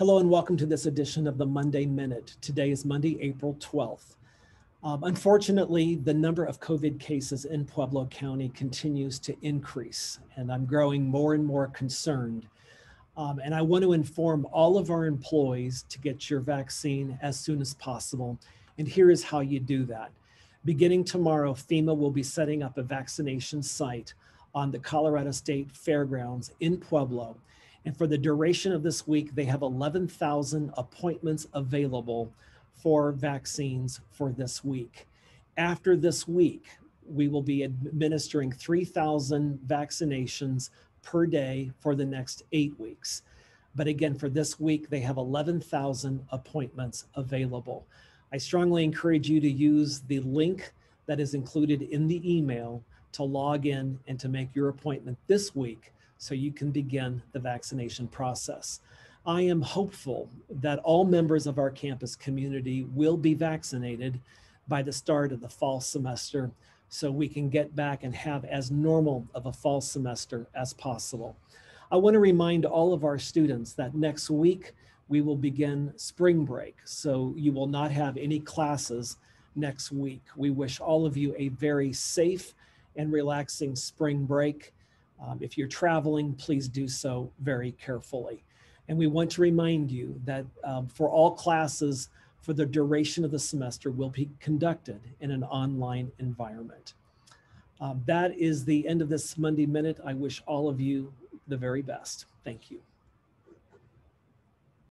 Hello and welcome to this edition of the Monday Minute. Today is Monday, April 12th. Um, unfortunately, the number of COVID cases in Pueblo County continues to increase, and I'm growing more and more concerned. Um, and I want to inform all of our employees to get your vaccine as soon as possible. And here is how you do that. Beginning tomorrow, FEMA will be setting up a vaccination site on the Colorado State Fairgrounds in Pueblo. And for the duration of this week, they have 11,000 appointments available for vaccines for this week. After this week, we will be administering 3,000 vaccinations per day for the next eight weeks. But again, for this week, they have 11,000 appointments available. I strongly encourage you to use the link that is included in the email to log in and to make your appointment this week so you can begin the vaccination process. I am hopeful that all members of our campus community will be vaccinated by the start of the fall semester so we can get back and have as normal of a fall semester as possible. I want to remind all of our students that next week we will begin spring break, so you will not have any classes next week. We wish all of you a very safe and relaxing spring break. Um, if you're traveling, please do so very carefully. And we want to remind you that um, for all classes for the duration of the semester will be conducted in an online environment. Um, that is the end of this Monday Minute. I wish all of you the very best. Thank you.